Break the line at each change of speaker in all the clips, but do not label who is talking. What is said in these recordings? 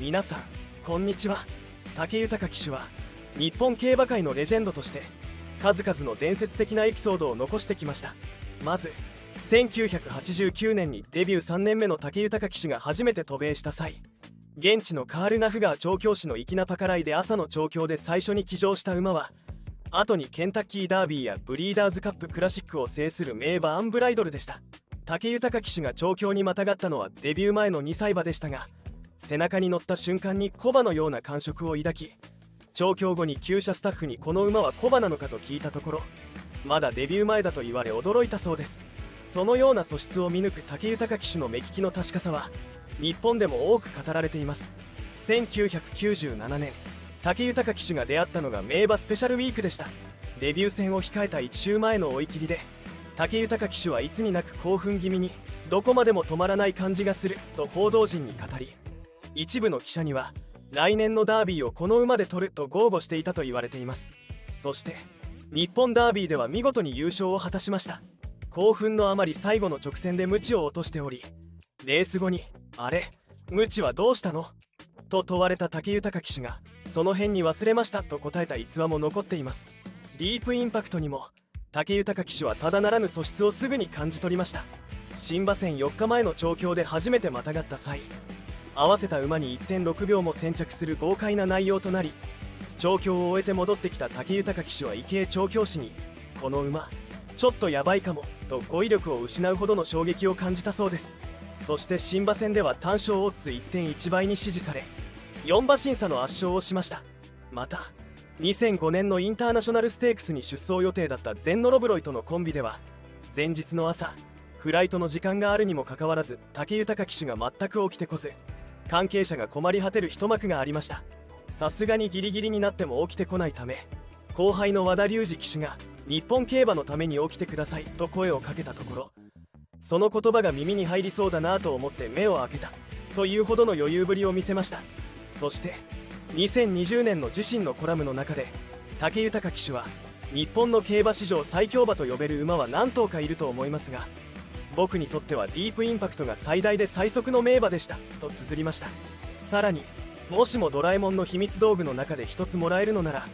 皆さんこんにちは。武豊騎手は日本競馬界のレジェンドとして数々の伝説的なエピソードを残してきました。まず1989年にデビュー3年目の武豊騎手が初めて渡米した際現地のカールナフガー調教師の粋なパカライで朝の調教で最初に騎乗した馬は後にケンタッキーダービーやブリーダーズカップクラシックを制する名馬アンブライドルでした。武豊騎手が調教にまたがったのはデビュー前の2歳馬でしたが背中に乗った瞬間にコバのような感触を抱き調教後に厩舎スタッフにこの馬はコバなのかと聞いたところまだデビュー前だと言われ驚いたそうです。そのような素質を見抜く武豊騎手の目利きの確かさは日本でも多く語られています。1997年武豊騎手が出会ったのが名馬スペシャルウィークでした。デビュー戦を控えた1週前の追い切りで武豊騎手はいつになく興奮気味にどこまでも止まらない感じがすると報道陣に語り一部の記者には来年のダービーをこの馬で取ると豪語していたと言われています。そして日本ダービーでは見事に優勝を果たしました。興奮のあまり最後の直線でムチを落としておりレース後に「あれムチはどうしたの?」と問われた武豊騎手がその辺に忘れましたと答えた逸話も残っています。ディープインパクトにも武豊騎手はただならぬ素質をすぐに感じ取りました。新馬戦4日前の調教で初めてまたがった際合わせた馬に1.6秒も先着する豪快な内容となり調教を終えて戻ってきた武豊騎手は池江調教師にこの馬ちょっとヤバいかもと語彙力を失うほどの衝撃を感じたそうです。そして新馬戦では単勝オッズ1.1倍に支持され4馬審査の圧勝をしました。また2005年のインターナショナルステークスに出走予定だったゼンノロブロイとのコンビでは前日の朝フライトの時間があるにもかかわらず武豊騎手が全く起きてこず関係者が困り果てる一幕がありました。さすがにギリギリになっても起きてこないため後輩の和田龍二騎手が日本競馬のために起きてくださいと声をかけたところその言葉が耳に入りそうだなと思って目を開けたというほどの余裕ぶりを見せました。そして2020年の自身のコラムの中で武豊騎手は日本の競馬史上最強馬と呼べる馬は何頭かいると思いますが僕にとってはディープインパクトが最大で最速の名馬でしたと綴りました。さらにもしもドラえもんの秘密道具の中で1つもらえるのなら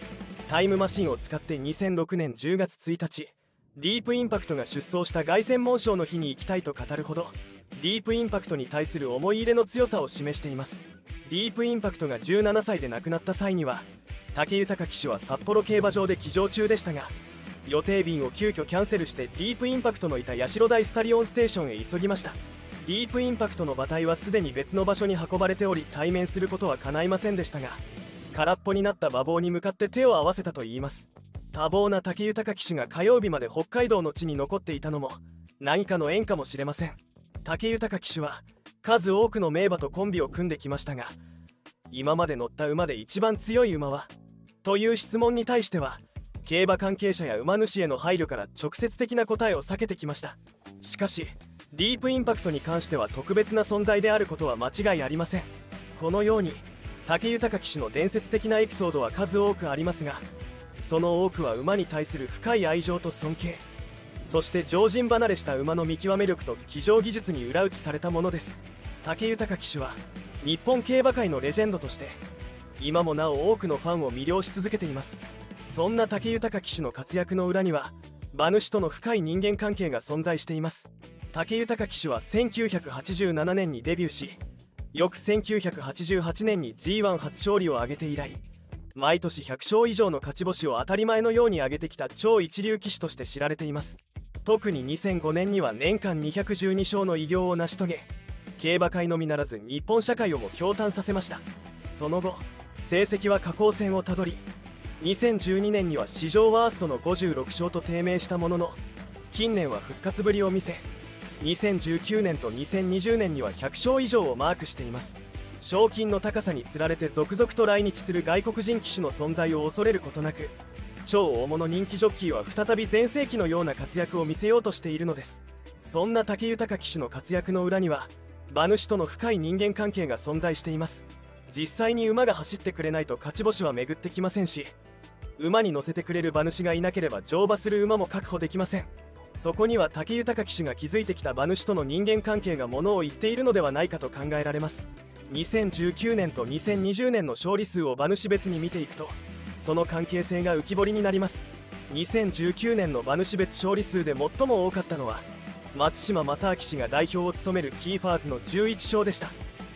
タイムマシンを使って2006年10月1日ディープインパクトが出走した凱旋門賞の日に行きたいと語るほどディープインパクトに対する思い入れの強さを示しています。ディープインパクトが17歳で亡くなった際には武豊騎手は札幌競馬場で騎乗中でしたが予定便を急遽キャンセルしてディープインパクトのいた八代台スタリオンステーションへ急ぎました。ディープインパクトの馬体はすでに別の場所に運ばれており対面することは叶いませんでしたが空っぽになった馬房に向かって手を合わせたといいます。多忙な武豊騎手が火曜日まで北海道の地に残っていたのも何かの縁かもしれません。武豊騎手は数多くの名馬とコンビを組んできましたが今まで乗った馬で一番強い馬はという質問に対しては競馬関係者や馬主への配慮から直接的な答えを避けてきました。しかしディープインパクトに関しては特別な存在であることは間違いありません。このように武豊騎手の伝説的なエピソードは数多くありますがその多くは馬に対する深い愛情と尊敬。そして常人離れした馬の見極め力と騎乗技術に裏打ちされたものです。武豊騎手は日本競馬界のレジェンドとして今もなお多くのファンを魅了し続けています。そんな武豊騎手の活躍の裏には馬主との深い人間関係が存在しています。武豊騎手は1987年にデビューし翌1988年に G1 初勝利を挙げて以来毎年100勝以上の勝ち星を当たり前のように挙げてきた超一流騎手として知られています。特に2005年には年間212勝の偉業を成し遂げ競馬界のみならず日本社会をも驚嘆させました。その後成績は下降線をたどり2012年には史上ワーストの56勝と低迷したものの近年は復活ぶりを見せ2019年と2020年には100勝以上をマークしています。賞金の高さにつられて続々と来日する外国人騎手の存在を恐れることなく超大物人気ジョッキーは再び全盛期のような活躍を見せようとしているのです。そんな武豊騎手の活躍の裏には馬主との深い人間関係が存在しています。実際に馬が走ってくれないと勝ち星は巡ってきませんし馬に乗せてくれる馬主がいなければ乗馬する馬も確保できません。そこには武豊騎手が築いてきた馬主との人間関係がものを言っているのではないかと考えられます。2019年と2020年の勝利数を馬主別に見ていくとその関係性が浮き彫りになります。2019年の馬主別勝利数で最も多かったのは松島正昭氏が代表を務めるキーファーズの11勝でした。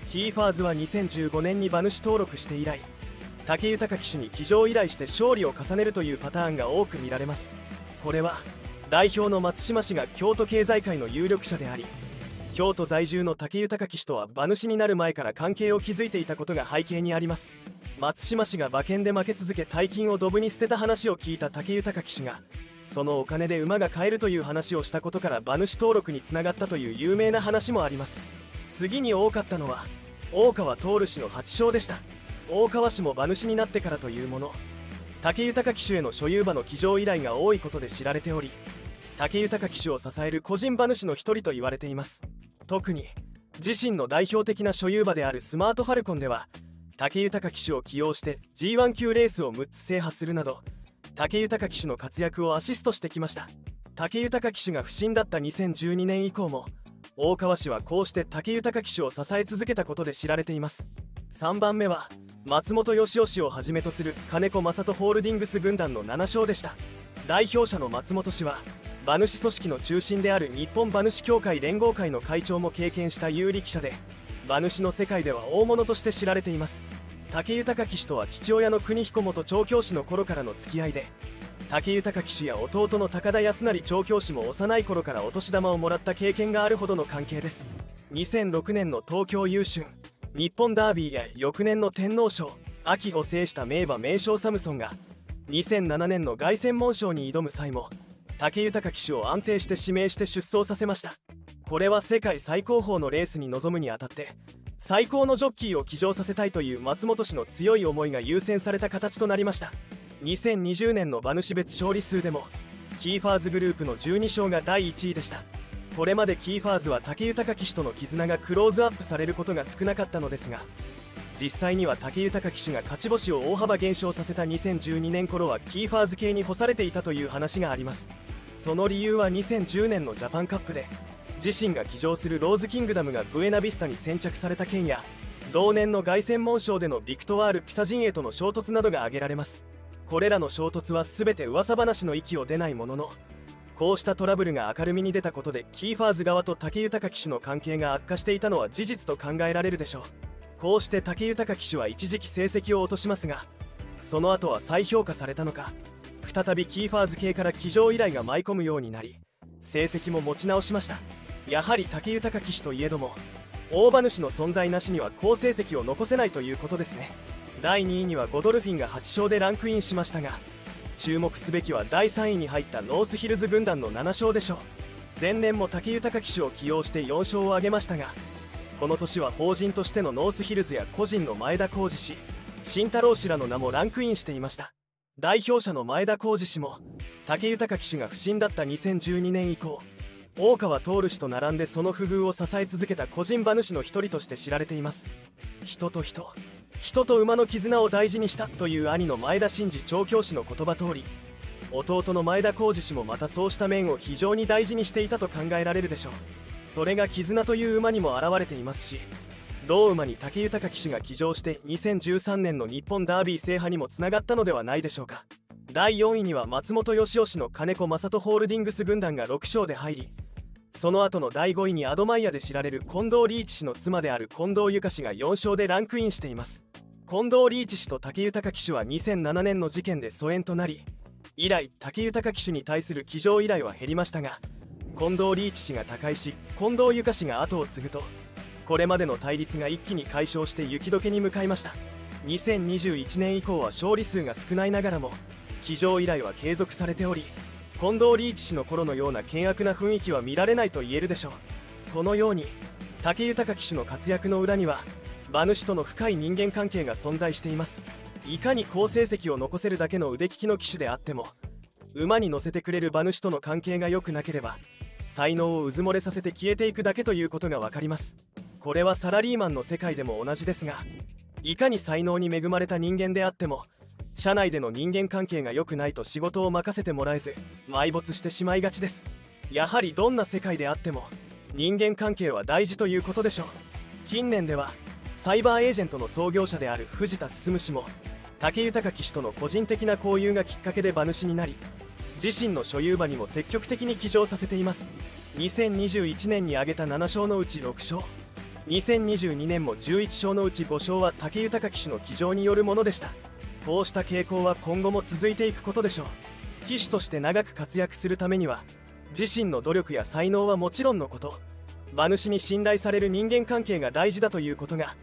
キーファーズは2015年に馬主登録して以来武豊騎手に騎乗依頼して勝利を重ねるというパターンが多く見られます。これは代表の松島氏が京都経済界の有力者であり京都在住の武豊騎手とは馬主になる前から関係を築いていたことが背景にあります。松島氏が馬券で負け続け大金をドブに捨てた話を聞いた武豊騎手がそのお金で馬が買えるという話をしたことから馬主登録につながったという有名な話もあります。次に多かったのは大川徹氏の8勝でした。大川氏も馬主になってからというもの。武豊騎手への所有馬の騎乗依頼が多いことで知られており武豊騎手を支える個人馬主の一人と言われています。特に自身の代表的な所有馬であるスマートファルコンでは武豊騎手を起用して G1 級レースを6つ制覇するなど武豊騎手の活躍をアシストしてきました。武豊騎手が不振だった2012年以降も大川氏はこうして武豊騎手を支え続けたことで知られています。3番目は松本義雄氏をはじめとする金子正人ホールディングス軍団の7勝でした。代表者の松本氏は馬主組織の中心である日本馬主協会連合会の会長も経験した有力者で馬主の世界では大物として知られています。武豊騎手とは父親の国彦元調教師の頃からの付き合いで武豊騎手や弟の高田康成調教師も幼い頃からお年玉をもらった経験があるほどの関係です。2006年の東京優春。日本ダービーや翌年の天皇賞秋を制した名馬メイショウサムソンが2007年の凱旋門賞に挑む際も武豊騎手を安定して指名して出走させました。これは世界最高峰のレースに臨むにあたって最高のジョッキーを騎乗させたいという松本氏の強い思いが優先された形となりました。2020年の馬主別勝利数でもキーファーズグループの12勝が第1位でした。これまでキーファーズは武豊騎手との絆がクローズアップされることが少なかったのですが実際には武豊騎手が勝ち星を大幅減少させた2012年頃はキーファーズ系に干されていたという話があります。その理由は2010年のジャパンカップで自身が騎乗するローズキングダムがブエナビスタに先着された件や同年の凱旋門賞でのビクトワール・ピサ陣営との衝突などが挙げられます。これらの衝突は全て噂話の域を出ないもののこうしたトラブルが明るみに出たことでキーファーズ側と武豊騎手の関係が悪化していたのは事実と考えられるでしょう。こうして武豊騎手は一時期成績を落としますがその後は再評価されたのか再びキーファーズ系から騎乗依頼が舞い込むようになり成績も持ち直しました。やはり武豊騎手といえども大馬主の存在なしには好成績を残せないということですね。第2位にはゴドルフィンが8勝でランクインしましたが注目すべきは第3位に入ったノースヒルズ軍団の7勝でしょう。前年も武豊騎手を起用して4勝を挙げましたがこの年は法人としてのノースヒルズや個人の前田幸治氏慎太郎氏らの名もランクインしていました。代表者の前田幸治氏も武豊騎手が不振だった2012年以降大川徹氏と並んでその不遇を支え続けた個人馬主の一人として知られています。人と人人と馬の絆を大事にしたという兄の前田真司調教師の言葉通り弟の前田幸治氏もまたそうした面を非常に大事にしていたと考えられるでしょう。それが絆という馬にも表れていますし同馬に武豊騎手が騎乗して2013年の日本ダービー制覇にもつながったのではないでしょうか。第4位には松本義雄氏の金子正人ホールディングス軍団が6勝で入りその後の第5位にアドマイヤで知られる近藤リーチ氏の妻である近藤由香氏が4勝でランクインしています。近藤リーチ氏と武豊騎手は2007年の事件で疎遠となり以来武豊騎手に対する騎乗依頼は減りましたが近藤リーチ氏が他界し近藤由香氏が後を継ぐとこれまでの対立が一気に解消して雪解けに向かいました。2021年以降は勝利数が少ないながらも騎乗依頼は継続されており近藤リーチ氏の頃のような険悪な雰囲気は見られないと言えるでしょう。このように武豊騎手の活躍の裏には馬主との深い人間関係が存在しています。いかに好成績を残せるだけの腕利きの騎手であっても馬に乗せてくれる馬主との関係が良くなければ才能をうずもれさせて消えていくだけということが分かります。これはサラリーマンの世界でも同じですがいかに才能に恵まれた人間であっても社内での人間関係が良くないと仕事を任せてもらえず埋没してしまいがちです。やはりどんな世界であっても人間関係は大事ということでしょう。近年ではサイバーエージェントの創業者である藤田進氏も武豊騎手との個人的な交友がきっかけで馬主になり自身の所有馬にも積極的に騎乗させています。2021年に挙げた7勝のうち6勝。2022年も11勝のうち5勝は武豊騎手の騎乗によるものでした。こうした傾向は今後も続いていくことでしょう。騎手として長く活躍するためには自身の努力や才能はもちろんのこと。馬主に信頼される人間関係が大事だということが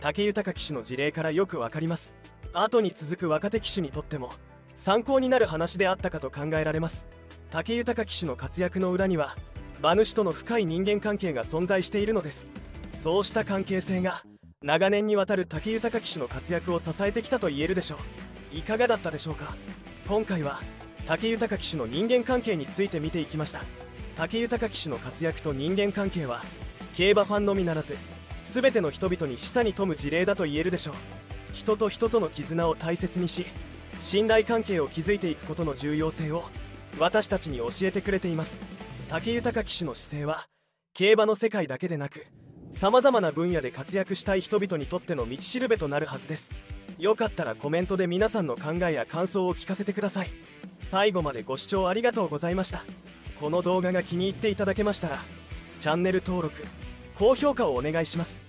武豊騎手の事例からよくわかります。後に続く若手騎手にとっても参考になる話であったかと考えられます。武豊騎手の活躍の裏には馬主との深い人間関係が存在しているのです。そうした関係性が長年にわたる武豊騎手の活躍を支えてきたと言えるでしょう。いかがだったでしょうか。今回は武豊騎手の人間関係について見ていきました。武豊騎手の活躍と人間関係は競馬ファンのみならず全ての人々に示唆に富む事例だと言えるでしょう。人と人との絆を大切にし信頼関係を築いていくことの重要性を私たちに教えてくれています。武豊騎手の姿勢は競馬の世界だけでなくさまざまな分野で活躍したい人々にとっての道しるべとなるはずです。よかったらコメントで皆さんの考えや感想を聞かせてください。最後までご視聴ありがとうございました。この動画が気に入っていただけましたらチャンネル登録高評価をお願いします。